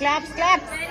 Claps, claps.